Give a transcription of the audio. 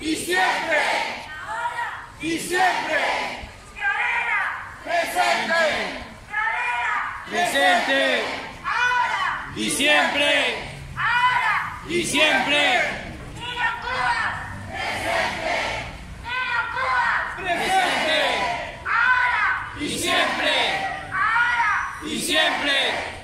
y siempre. Presente. Presente. Ahora. Y siempre. Ahora. Y siempre. Niño Cuba. Presente. Niño Cuba. Presente. Ahora. Y siempre. Ahora. Y siempre.